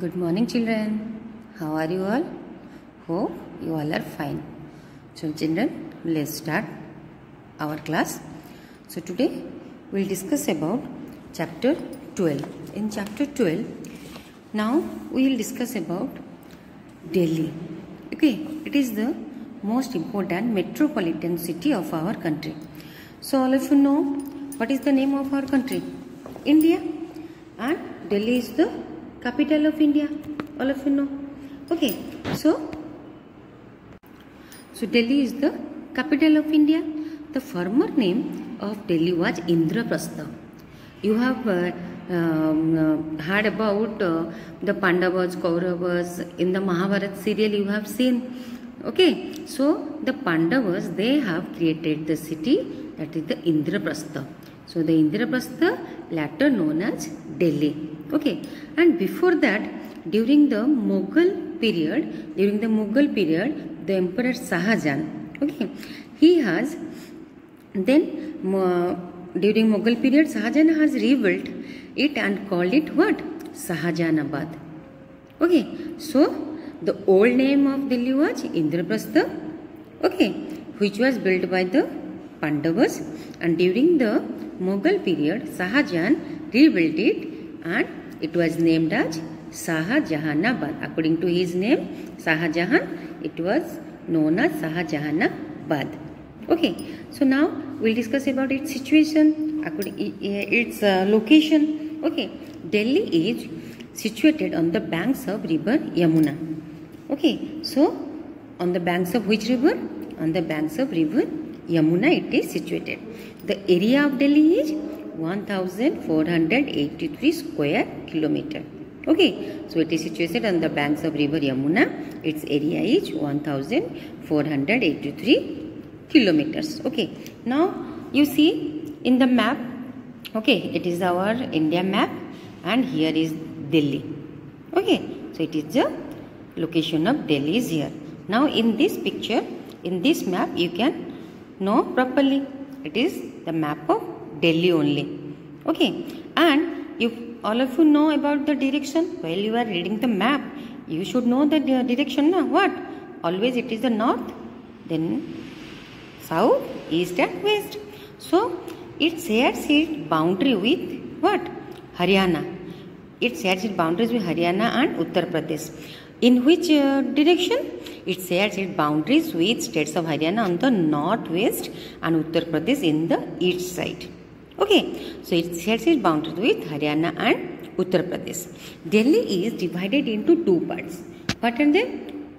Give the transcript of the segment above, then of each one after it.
Good morning, children. How are you all? Hope you all are fine. So, children, let's start our class. So, today we'll discuss about chapter 12. In chapter 12, now we will discuss about Delhi. Okay, it is the most important metropolitan city of our country. So, all of you know what is the name of our country? India. And Delhi is the capital of India. All of you know. Okay, so so Delhi is the capital of India. The former name of Delhi was Indraprastha. You have uh, um, uh, heard about uh, the Pandavas, Kauravas in the Mahabharata serial. You have seen. Okay, so the Pandavas they have created the city that is the Indraprastha. So the Indraprastha later known as Delhi. Okay, and before that, during the Mughal period, during the Mughal period, the Emperor Shahjahan, okay, he has then during Mughal period, Shahjahan has rebuilt it and called it what? Shahjahanabad. Okay, so the old name of Delhi was Indraprastha, okay, which was built by the Pandavas and during the Mughal period, Shahjahan rebuilt it and it was named as Shahjahanabad. According to his name, Shahjahan, it was known as Shahjahanabad. Okay, so now we'll discuss about its situation, its uh, location. Okay, Delhi is situated on the banks of river Yamuna. Okay, so on the banks of which river? On the banks of river Yamuna it is situated. The area of Delhi is 1483 square kilometer. Okay, so it is situated on the banks of river Yamuna. Its area is 1483 kilometers. Okay, now you see in the map, okay, it is our India map and here is Delhi. Okay, so it is the location of Delhi is here. Now in this picture, in this map you can know properly. It is the map of Delhi only. Okay, and if all of you know about the direction while you are reading the map, you should know the direction. Na? What? Always it is the north, then south, east and west. So it shares its boundary with what? Haryana. It shares its boundaries with Haryana and Uttar Pradesh. In which uh, direction? It shares its boundaries with states of Haryana on the northwest and Uttar Pradesh in the east side. Okay, so it shares its boundaries with Haryana and Uttar Pradesh. Delhi is divided into two parts. What are they?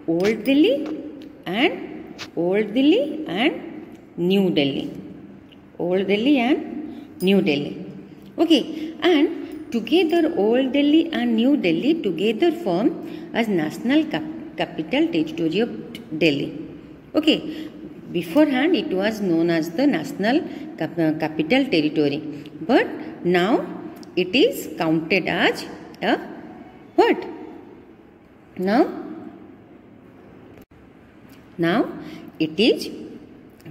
Old Delhi and Old Delhi and New Delhi. Old Delhi and New Delhi. Okay, and together Old Delhi and New Delhi together form as national cap capital territory of Delhi. Okay, beforehand it was known as the national cap uh, capital territory. But now it is counted as a what now now it is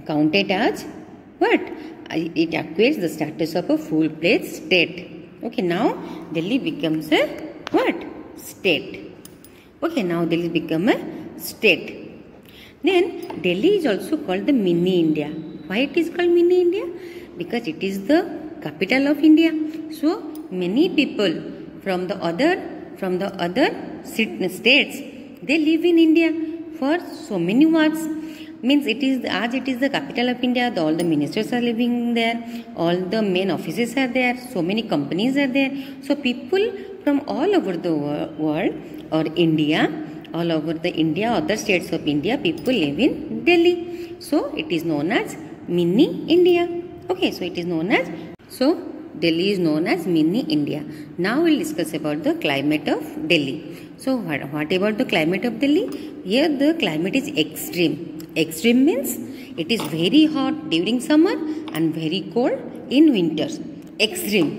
counted as what it acquires the status of a full-fledged state okay now delhi becomes a what state okay now delhi become a state then Delhi is also called the mini India. Why it is called mini India? Because it is the capital of India. So many people from the other from the other states they live in India for so many months. Means it is as it is the capital of India, the, all the ministers are living there, all the main offices are there, so many companies are there. So people from all over the world or India all over the India, other states of India, people live in Delhi. So it is known as mini India. Okay, so it is known as so Delhi is known as mini India. Now we'll discuss about the climate of Delhi. So what, what about the climate of Delhi? Here the climate is extreme. Extreme means it is very hot during summer and very cold in winters. Extreme.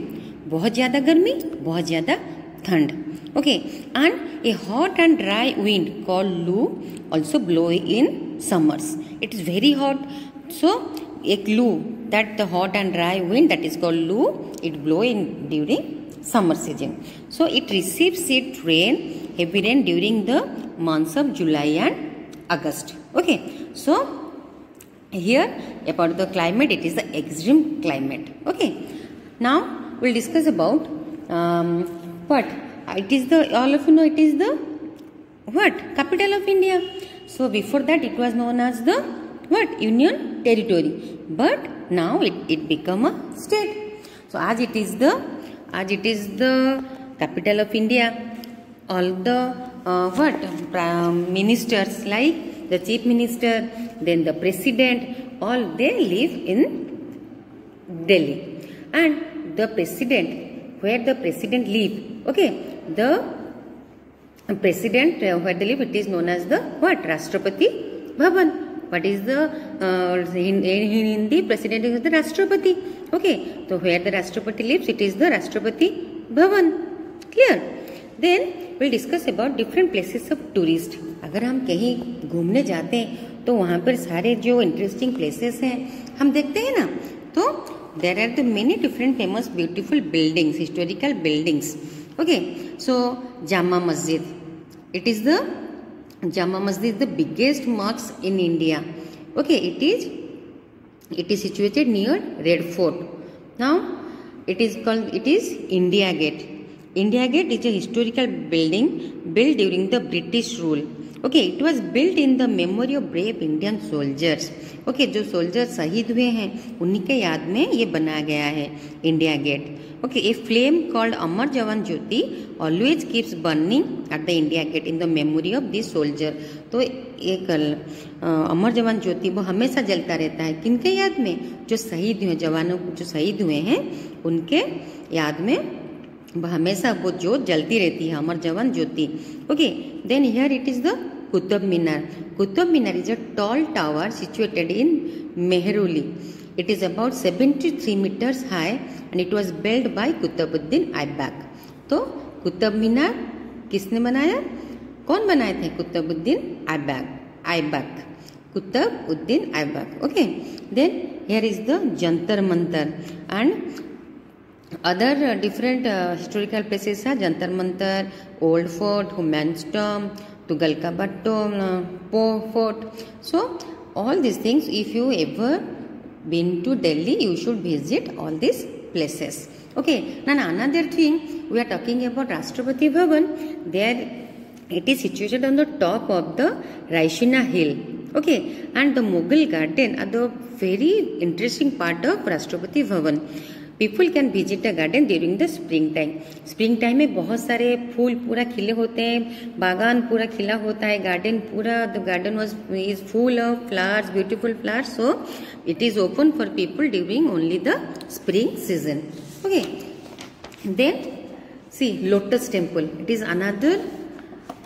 बहुत ज़्यादा गर्मी बहुत ज़्यादा ठंड okay and a hot and dry wind called loo also blow in summers it is very hot so a loo that the hot and dry wind that is called loo it blow in during summer season. So it receives its rain, heavy rain during the months of July and August. Okay. So here about the climate, it is the extreme climate. Okay. Now we'll discuss about um, what it is the all of you know it is the what capital of India. So before that it was known as the what union territory, but now it it become a state. So as it is the as it is the capital of India, all the uh, what prime ministers like the chief minister, then the president, all they live in Delhi, and the president where the president live, okay, the president uh, where they live it is known as the what Rashtrapati Bhavan. What is the uh, in, in Hindi president is the Rashtrapati. Okay, so where the Rashtrapati lives it is the Rashtrapati Bhavan. Clear? Then we'll discuss about different places of tourist. अगर हम कहीं घूमने जाते हैं तो वहाँ पर सारे जो इंटरेस्टिंग प्लेसेस हैं, हम देखते हैं ना तो there are the many different famous beautiful buildings historical buildings okay so Jama Masjid it is the Jama Masjid is the biggest marks in India okay it is it is situated near Red Fort now it is called it is India Gate India Gate is a historical building build during the British rule okay it was built in the memory of brave Indian soldiers okay जो soldier शहीद हुए हैं, उन्हीं के याद में ये बनाया गया है India Gate okay a flame called Amar Jawan Jyoti always keeps burning at the India Gate in the memory of this soldier तो एक अमर जवान ज्योति वो हमेशा जलता रहता है किन के याद में? जो शहीद हुए, जवानों, जो शहीद हुए हैं, उनके याद में हमेशा वो ज्योत जलती रहती है Amar Jawan Jyoti okay then here it is the Qutub Minar Qutub Minar is a tall tower situated in Mehrauli It is about 73 meters high and it was built by Qutubuddin Aibak तो कुतुब मीनार किसने बनाया कौन बनाए थे Qutubuddin Aibak Aibak Qutubuddin Aibak okay then here is the jantar mantar and other uh, different uh, historical places are jantar mantar old fort humayun's tomb Tughlakabad uh, po fort so all these things if you ever been to Delhi, you should visit all these places. Okay, now another thing, we are talking about Rashtrapati Bhavan. There it is situated on the top of the Raisina hill. Okay, and the Mughal garden are the very interesting part of Rashtrapati Bhavan. People can visit a garden during the spring time spring time में बहुत सारे फूल पूरा खिले होते हैं, बागान पूरा खिला होता है गार्डन पूरा the garden was is full of flowers beautiful flowers so it is open for people during only the spring season okay then see Lotus Temple it is another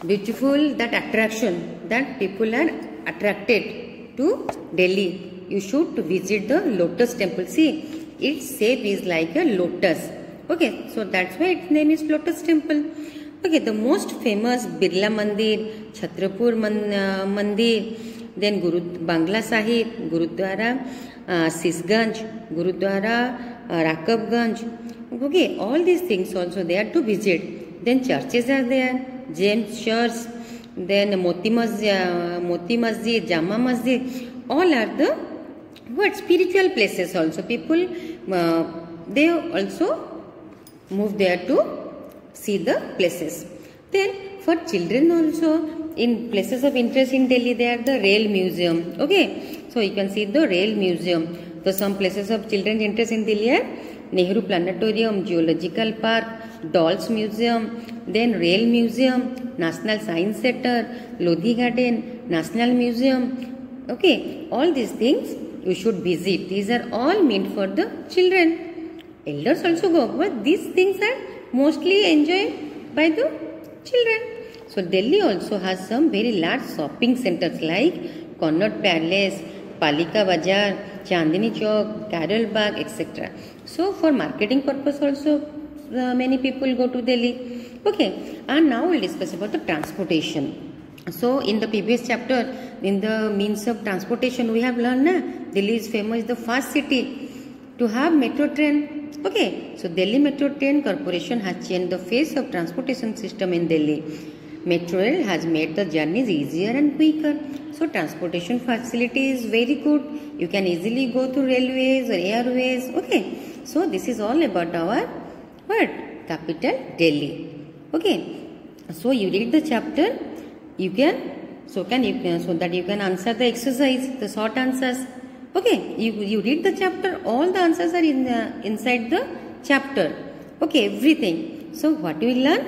beautiful, that attraction, that people are attracted to delhi. You should to visit the lotus temple. See its shape is like a lotus. Okay so that's why its name is lotus temple. Okay the most famous birla mandir chhatrapur uh, mandir then guru bangla sahib gurudwara uh, sisganj gurudwara uh, rakabganj okay all these things also they are to visit. Then churches are there james church then moti masjid, uh, moti masjid jama masjid. All are the what spiritual places also. People uh, they also move there to see the places. Then for children also in places of interest in delhi they are the rail museum. Okay? So you can see the rail museum. So some places of children's interest in delhi are nehru planetarium geological park dolls museum then rail museum national science center lodhi garden national museum. Okay? All these things you should visit. These are all meant for the children. Elders also go, but these things are mostly enjoyed by the children. So Delhi also has some very large shopping centers like Connaught Palace, Palika Bazaar, Chandni Chowk, Karol Bagh, etc. So for marketing purpose also uh, many people go to Delhi. Okay, and now we'll discuss about the transportation. So in the previous chapter, in the means of transportation, we have learned na, Delhi is famous, the fast city. To have metro train, Okay, so Delhi Metro Train Corporation has changed the face of transportation system in Delhi. Metro rail has made the journeys easier and quicker. So transportation facility is very good. You can easily go to railways or airways. Okay, so this is all about our what capital Delhi. Okay, so you read the chapter. You can so can you can so that you can answer the exercise, the short answers. Okay, you, you read the chapter, all the answers are in the, inside the chapter. Okay, everything. So what we learn?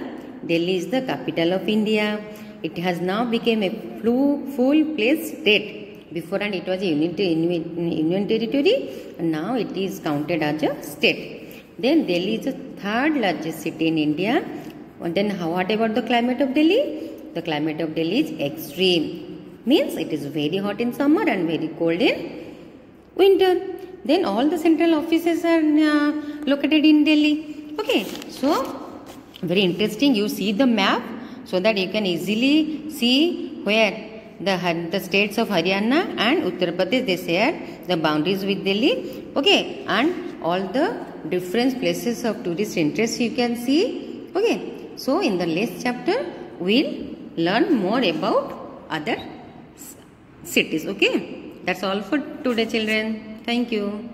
Delhi is the capital of India. It has now become a full, full place state. Before and it was a union territory and now it is counted as a state. Then Delhi is the third largest city in India. And then how, what about the climate of Delhi? The climate of Delhi is extreme. Means it is very hot in summer and very cold in winter. Then all the central offices are uh, located in Delhi. Okay, so very interesting. You see the map so that you can easily see where the the states of Haryana and Uttar Pradesh they share the boundaries with Delhi. Okay, and all the different places of tourist interest you can see. Okay, so in the next chapter we'll learn more about other cities. Okay. That's all for today children. Thank you.